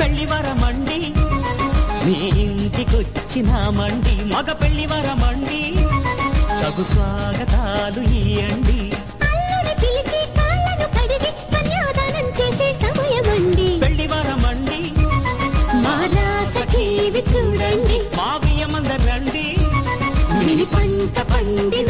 పెళ్ళి వరమండి మీ ఇంటికొచ్చినామండి. మగ పెళ్ళి వరమండి తగు స్వాగతాలు ఇయ్యండి. పెళ్ళి వరమండి మా చూడండి. మా బియ్యమందరండి. పంట పండి